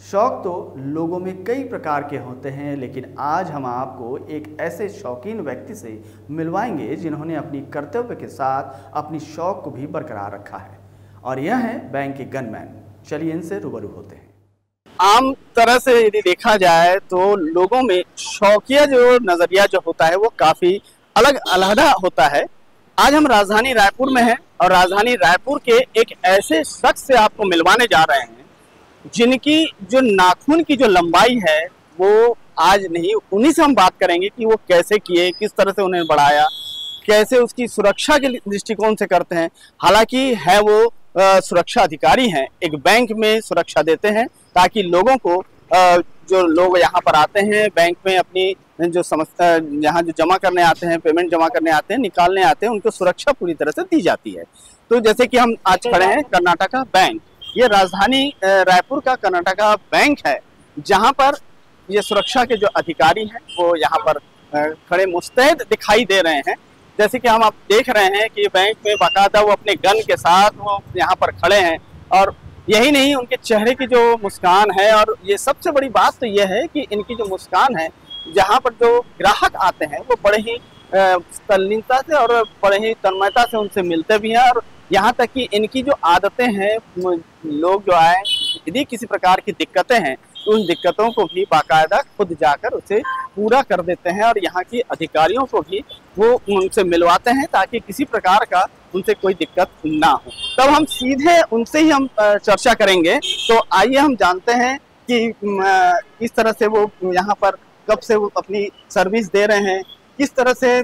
शौक तो लोगों में कई प्रकार के होते हैं, लेकिन आज हम आपको एक ऐसे शौकीन व्यक्ति से मिलवाएँगे जिन्होंने अपनी कर्तव्य के साथ अपनी शौक को भी बरकरार रखा है। और यह है बैंक के गनमैन। चलिए इनसे रूबरू होते हैं। आम तरह से यदि देखा जाए तो लोगों में शौकिया जो नज़रिया जो होता है वो काफ़ी अलग अलहदा होता है। आज हम राजधानी रायपुर में हैं और राजधानी रायपुर के एक ऐसे शख्स से आपको मिलवाने जा रहे हैं। जिनकी जो नाखून की जो लंबाई है वो आज नहीं उन्हीं से हम बात करेंगे कि वो कैसे किए किस तरह से उन्हें बढ़ाया कैसे उसकी सुरक्षा के दृष्टिकोण से करते हैं। हालाँकि है वो अ, सुरक्षा अधिकारी हैं एक बैंक में सुरक्षा देते हैं ताकि लोगों को अ, जो लोग यहाँ पर आते हैं बैंक में अपनी जो समस्या यहाँ जो जमा करने आते हैं पेमेंट जमा करने आते हैं निकालने आते हैं उनको सुरक्षा पूरी तरह से दी जाती है। तो जैसे कि हम आज खड़े हैं कर्नाटका बैंक। ये राजधानी रायपुर का कर्नाटका बैंक है, जहाँ पर ये सुरक्षा के जो अधिकारी हैं, वो यहाँ पर खड़े मुस्तैद दिखाई दे रहे हैं। जैसे कि हम आप देख रहे हैं कि बैंक में बाकायदा वो अपने गन के साथ वो यहाँ पर खड़े हैं, और यही नहीं, उनके चेहरे की जो मुस्कान है, और ये सबसे बड़ी बात तो ये है कि इनकी जो मुस्कान है, जहाँ पर जो ग्राहक आते हैं, वो बड़े ही तल्लीनता से और बड़े ही तन्मयता से उनसे मिलते भी हैं, और यहाँ तक कि इनकी जो आदतें हैं लोग जो आए, यदि किसी प्रकार की दिक्कतें हैं तो उन दिक्कतों को भी बाकायदा खुद जाकर उसे पूरा कर देते हैं और यहाँ की अधिकारियों को भी वो उनसे मिलवाते हैं ताकि किसी प्रकार का उनसे कोई दिक्कत ना हो। तब हम सीधे उनसे ही हम चर्चा करेंगे। तो आइए हम जानते हैं कि किस तरह से वो यहाँ पर कब से वो अपनी सर्विस दे रहे हैं किस तरह से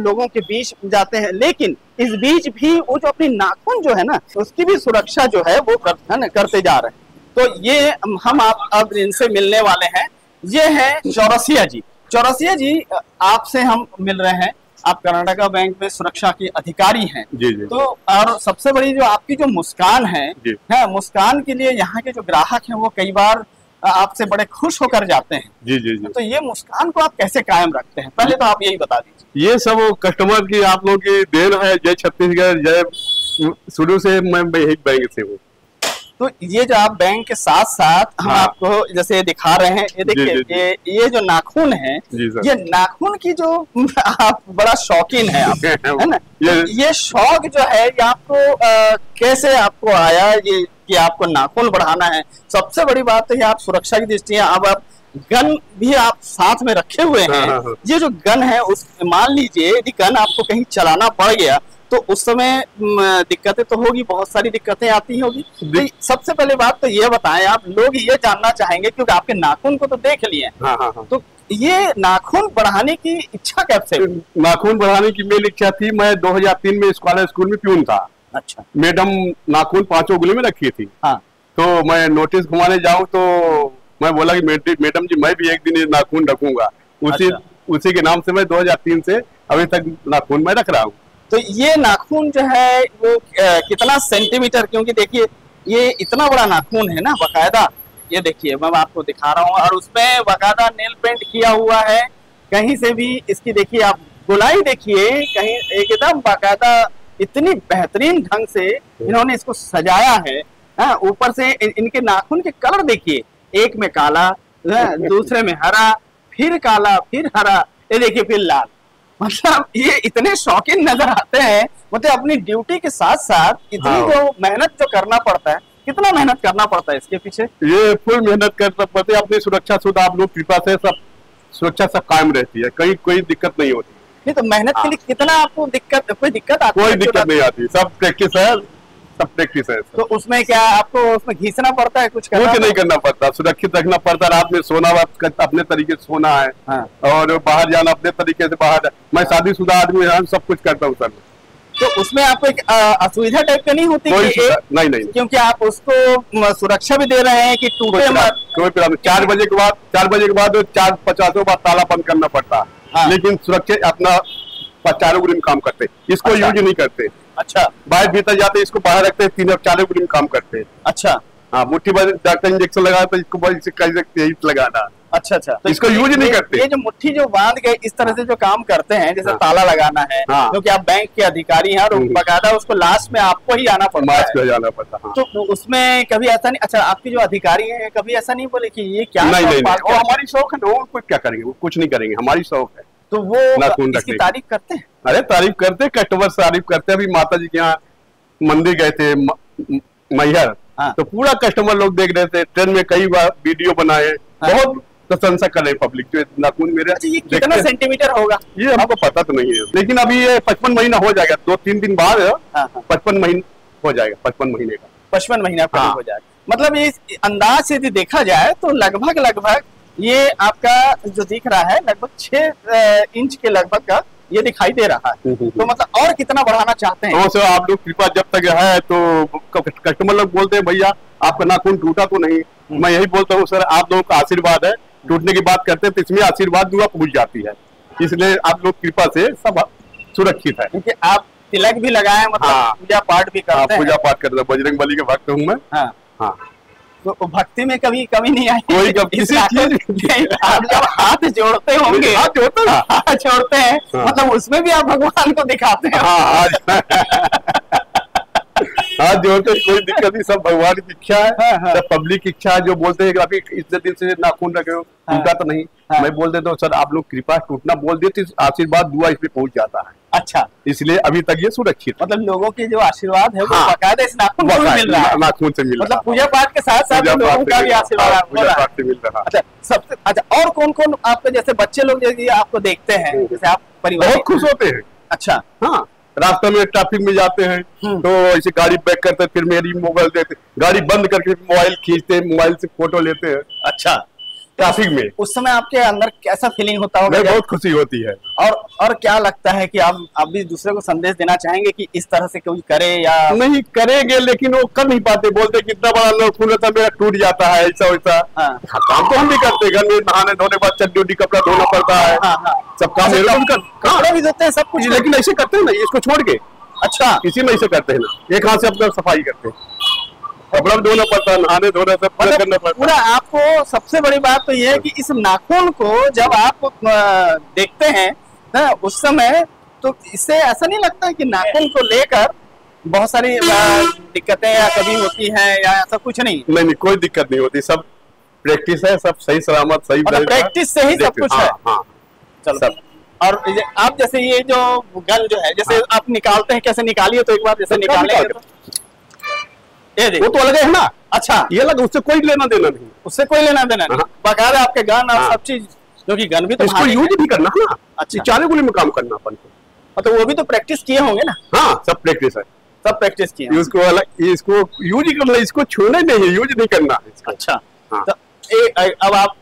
लोगों के बीच जाते हैं। लेकिन इस बीच भी वो जो अपनी नाखून जो है ना उसकी भी सुरक्षा जो है वो कर, करते जा रहे हैं। तो ये हम आप अब इनसे मिलने वाले हैं। ये है चौरसिया जी। चौरसिया जी आपसे हम मिल रहे हैं। आप कर्नाटका बैंक में सुरक्षा के अधिकारी हैं। जी जी। तो और सबसे बड़ी जो आपकी जो मुस्कान है है मुस्कान के लिए यहाँ के जो ग्राहक हैं वो कई बार आपसे बड़े खुश होकर जाते हैं। जी जी जी। तो ये मुस्कान को आप कैसे कायम रखते हैं? पहले तो आप यही बता दीजिए। ये सब कस्टमर की आप लोग की देन है जय छत्तीसगढ़ जय शुरू से मैं यही बैंक से हूँ। तो ये जो आप बैंक के साथ साथ हम हाँ। आपको जैसे दिखा रहे हैं ये देखिए। ये ये जो नाखून है ये नाखून की जो आप बड़ा शौकीन है आप है ना? ये ये शौक जो है ये आपको अ, कैसे आपको आया ये कि आपको नाखून बढ़ाना है। सबसे बड़ी बात ये आप सुरक्षा की दृष्टि अब आप गन भी आप साथ में रखे हुए हाँ, हैं हाँ, हाँ। ये जो गन है उस मान लीजिए यदि गन आपको कहीं चलाना पड़ गया तो उस समय दिक्कतें तो होगी बहुत सारी दिक्कतें आती होगी। तो सबसे पहले बात तो ये बताएँ आप लोग ये जानना चाहेंगे क्योंकि आपके नाखून को तो देख लिए हाँ। हाँ हाँ तो ये नाखून बढ़ाने की इच्छा कैसे नाखून बढ़ाने की मेरी इच्छा थी मैं 2003 में स्कॉलर स्कूल में प्यून था। अच्छा। मैडम नाखून पाँचों उंगली में रखी थी। हाँ। तो मैं नोटिस घुमाने जाऊँ तो मैं बोला कि मैडम जी मैं भी एक दिन नाखून रखूँगा। उसी अच्छा। उसी के नाम से मैं 2003 से अभी तक नाखून में रख रहा हूँ। तो ये नाखून जो है वो कितना सेंटीमीटर क्योंकि देखिए ये इतना बड़ा नाखून है ना बकायदा। ये देखिए मैं आपको दिखा रहा हूँ और उसमें बाकायदा नेल पेंट किया हुआ है। कहीं से भी इसकी देखिए आप गोलाई देखिए कहीं एकदम बकायदा इतनी बेहतरीन ढंग से इन्होंने इसको सजाया है हाँ, ऊपर से इन, इनके नाखून के कलर देखिए एक में काला हाँ, दूसरे में हरा फिर काला फिर हरा ये देखिए फिर लाल मतलब ये इतने शौकीन नज़र आते हैं मतलब अपनी ड्यूटी के साथ साथ इतनी हाँ। जो मेहनत जो करना पड़ता है कितना मेहनत करना पड़ता है इसके पीछे ये फुल मेहनत कर सब पड़ते हैं। अपनी सुरक्षा सुधा आप लोग कृपा से सब सुरक्षा सब कायम रहती है कहीं कोई दिक्कत नहीं होती नहीं तो मेहनत के लिए कितना आपको दिक्कत कोई दिक्कत आती कोई दिक्कत नहीं आती। सब प्रैक्टिस है सब प्रैक्टिस है। तो उसमें क्या आपको उसमें घिसना पड़ता है कुछ कुछ नहीं करना पड़ता। सुरक्षित रखना पड़ता रात में सोना अपने तरीके से सोना है। हाँ। और बाहर जाना अपने तरीके से बाहर मैं शादीशुदा आदमी हूँ सब कुछ करता हूँ सर। तो उसमें आपको एक असुविधा टाइप का नहीं होती कोई कि एक- नहीं नहीं। क्योंकि आप उसको सुरक्षा भी दे रहे हैं कि टूटे मत। कोई चार बजे के बाद चार बजे के बाद चार पचासों बाद ताला बंद करना पड़ता। हाँ। है। लेकिन सुरक्षित अपना चारों गुड़ी में काम करते इसको अच्छा। यूज़ नहीं करते। अच्छा। बाहर भीतर जाते इसको बाहर रखते तीन चारों गुड़ी में काम करते अच्छा। हाँ मुट्ठी भर डॉक्टर इंजेक्शन लगाया तो इसको बोल इसे कह सकते हैं लगाना। अच्छा अच्छा। तो इसको ये- use नहीं करते। ये जो मुट्ठी जो बाँध के इस तरह से जो काम करते हैं जैसे हाँ। ताला लगाना है हाँ। क्योंकि आप बैंक के अधिकारी हैं और हम्म। बकायदा उसको लास्ट में आपको ही आना पड़ता है। जाना पड़ता हाँ तो उसमें कभी ऐसा नहीं अच्छा आपके जो अधिकारी हैं कभी ऐसा नहीं बोले कि ये क्या नहीं नहीं नहीं। वो हमारी शौक है ना वो क्या करेंगे? वो कुछ नहीं करेंगे हमारी शौक है। तो वो इसकी तारीफ़ करते हैं? अरे तारीफ़ करते कस्टमर तारीफ़ करते अभी माता जी के यहाँ मंदिर गए थे मैहर। हाँ। तो पूरा कस्टमर लोग देख रहे थे ट्रेन में कई बार वीडियो बनाए हाँ। बहुत प्रशंसा कर रहे पब्लिक जो नाखून मेरे अच्छा ये कितना सेंटीमीटर होगा ये हमको पता तो नहीं है लेकिन अभी ये पचपन महीना हो जाएगा दो तीन दिन बाद हाँ। पचपन महीने हो जाएगा पचपन महीने का पचपन महीना हाँ। हो जाएगा मतलब ये इस अंदाज से यदि देखा जाए तो लगभग लगभग ये आपका जो दिख रहा है लगभग छह इंच के लगभग का ये दिखाई दे रहा है। हम्म, हम्म, तो मतलब और कितना बढ़ाना चाहते हैं? तो सर आप लोग कृपा जब तक है तो कस्टमर लोग बोलते हैं भैया आपका नाखून टूटा तो नहीं। मैं यही बोलता हूँ सर आप लोगों का आशीर्वाद है। टूटने की बात करते हैं तो इसमें आशीर्वाद दुआ पहुँच जाती है। इसलिए आप लोग कृपा से सब सुरक्षित है। क्योंकि आप तिलक भी लगाए मतलब हाँ। पूजा पाठ भी हाँ, करते पूजा पाठ करते हैं। बजरंग बली के भक्त हूँ मैं। हाँ। हाँ। तो भक्ति में कभी कमी नहीं आई कोई किसी चीज- आप जब हाथ जोड़ते होंगे हाथ जोड़ते हैं। हाथ जोड़ते हैं हाँ। मतलब उसमें भी आप भगवान को दिखाते हैं हाँ हाँ जो तो कोई दिक्कत नहीं सब भगवान की इच्छा है हाँ, हाँ। सब पब्लिक इच्छा है जो बोलते हैं कि अभी इतने दिन से नाखून रखे हो हाँ। टूटा तो नहीं हाँ। मैं बोल देता हूँ सर आप लोग कृपा टूटना बोल देते आशीर्वाद दुआ इसमें पहुँच जाता है अच्छा। इसलिए अभी तक ये सुरक्षित। मतलब लोगों के जो आशीर्वाद है वो हाँ। बाकायदा इस नाखून को मिल रहा है। नाखून से मिल मतलब पूजा पाठ के साथ साथ लोगों का भी आशीर्वाद पूजा रहा। पाठ से मिल रहा अच्छा सबसे अच्छा और कौन कौन आपके जैसे बच्चे लोग आपको देखते हैं? हम्म। जैसे आप परिवार बहुत खुश होते हैं। अच्छा। हाँ रास्ते में ट्रैफ़िक में जाते हैं हम्म। तो ऐसे गाड़ी पैक करते फिर मेरी मोबाइल देते गाड़ी बंद करके मोबाइल खींचते मोबाइल से फ़ोटो लेते हैं। अच्छा। ट्रैफ़िक में। उस समय आपके अंदर कैसा फीलिंग होता होगा बहुत खुशी होती है। और और क्या लगता है कि आप आप भी दूसरे को संदेश देना चाहेंगे कि इस तरह से कोई करे या नहीं करेंगे लेकिन वो कर नहीं पाते। बोलते कितना बड़ा लोग फूल रहता मेरा टूट जाता है ऐसा वैसा हाँ। हाँ, काम तो हम भी करते घर में नहाने धोने के बाद चड्डी उड्डी कपड़ा धोना पड़ता है। हाँ, हाँ। सब काम भी कर कपड़े भी धोते हैं सब कुछ कुछ लेकिन ऐसे करते हैं ना इसको छोड़ के। अच्छा। इसी में ऐसे करते हैं ना। एक हाथ से अपना सफ़ाई करते हैं। कपड़ा धोना पड़ता है नहाने धोने पूरा करना मतलब पड़ता पूरा आपको सबसे बड़ी बात तो ये है कि इस नाखून को जब आप देखते हैं ना उस समय तो इससे ऐसा नहीं लगता है कि नाखून को लेकर बहुत सारी दिक्कतें या कभी होती हैं या ऐसा कुछ नहीं। नहीं नहीं कोई दिक्कत नहीं होती सब प्रैक्टिस है सब सही सलामत सही प्रैक्टिस से ही सब कुछ हाँ, है। हाँ चलो। सब। और आप जैसे ये जो गन जो है जैसे आप निकालते हैं कैसे निकालिए तो एक बार जैसे निकालेंगे निकाल। तो। वो तो अलग है ना? अच्छा। ये अलग उससे कोई लेना देना नहीं। उससे कोई लेना देना नहीं। हाँ। बाकायदा आपके गन और हाँ। सब चीज़ जो कि गन भी तो इसको यूज़ भी करना है। ना अच्छा। चारे गुली में काम करना अपन को। मतलब वो भी तो प्रैक्टिस किए होंगे ना? हाँ सब प्रैक्टिस है। सब प्रैक्टिस किए हैं। इसको अलग इसको यूज़ ही करना इसको ही नहीं है यूज़ नहीं करना अच्छा। हाँ। तो ए, अब आप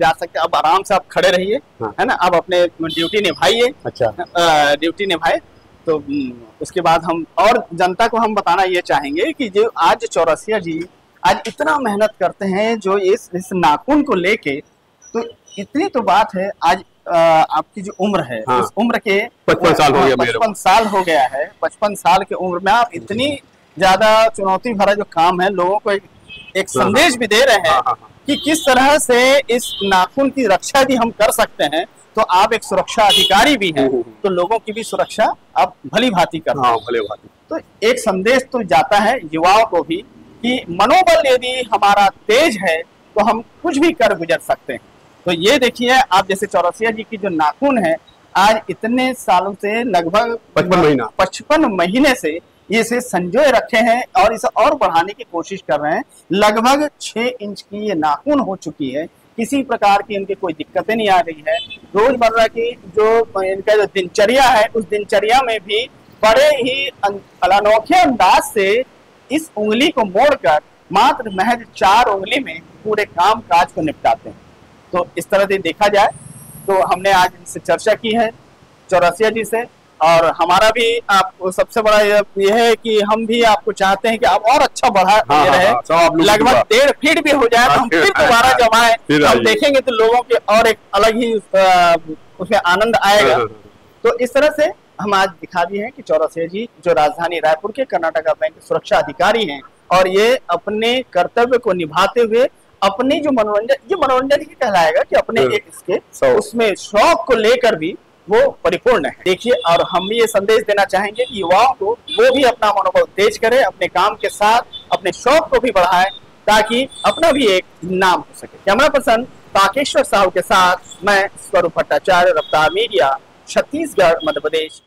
जा सकते हैं अब आराम से आप खड़े रहिए हाँ। है ना? अब अपने ड्यूटी निभाइए। अच्छा। ड्यूटी निभाए। तो हम्म, उसके बाद हम और जनता को हम बताना ये चाहेंगे कि जो आज चौरसिया जी आज इतना मेहनत करते हैं जो इस इस नाखून को लेके तो इतनी तो बात है आज अ, आपकी जो उम्र है हाँ। उस उम्र के 55 साल हो गया पचपन साल हो गया है पचपन साल की उम्र में आप इतनी ज़्यादा चुनौती भरा जो काम है लोगों को एक, एक हाँ, संदेश भी दे रहे हैं हाँ, हाँ, हाँ। कि किस तरह से इस नाखून की रक्षा भी हम कर सकते हैं तो आप एक सुरक्षा अधिकारी भी हैं हम्म, हम्म। तो लोगों की भी सुरक्षा आप भली भांति कर हाँ भले बात तो एक संदेश तो जाता है युवाओं को भी कि मनोबल यदि हमारा तेज है तो हम कुछ भी कर गुजर सकते हैं तो ये देखिए आप जैसे चौरसिया जी की जो नाखून है आज इतने सालों से लगभग 55 महीना। पचपन महीने से ये इसे संजोए रखे हैं और इसे और बढ़ाने की कोशिश कर रहे हैं लगभग छह इंच की ये नाखून हो चुकी है किसी प्रकार की इनकी कोई दिक्कतें नहीं आ रही है। रोज़मर्रा की जो इनका जो दिनचर्या है उस दिनचर्या में भी बड़े ही अनोखे अंदाज से इस उंगली को मोड़कर मात्र महज चार उंगली में पूरे काम काज को निपटाते हैं। तो इस तरह से देखा जाए तो हमने आज इनसे चर्चा की है चौरसिया जी से और हमारा भी आपको सबसे बड़ा ये ये है कि हम भी आपको चाहते हैं कि आप और अच्छा बढ़ा हाँ, हाँ, रहे हाँ, आप लगभग डेढ़ फीट भी हो जाए तो हम हम देखेंगे तो लोगों के और एक अलग ही उसमें आनंद आएगा। हाँ, तो इस तरह से हम आज दिखा दिए हैं कि चौरसिया जी जो राजधानी रायपुर के कर्नाटका बैंक सुरक्षा अधिकारी हैं और ये अपने कर्तव्य को निभाते हुए अपने जो मनोरंजन ये मनोरंजन ही कहलाएगा कि अपने। एक इसके उसमें शौक को लेकर भी वो परिपूर्ण है। देखिए और हम ये संदेश देना चाहेंगे कि युवाओं को वो भी अपना मनोबल तेज करे अपने काम के साथ अपने शौक को भी बढ़ाए। ताकि अपना भी एक नाम हो सके। कैमरा पर्सन ताकेश्वर साहू के साथ मैं स्वरूप भट्टाचार्य, रफ्तार मीडिया, छत्तीसगढ़, मध्य प्रदेश।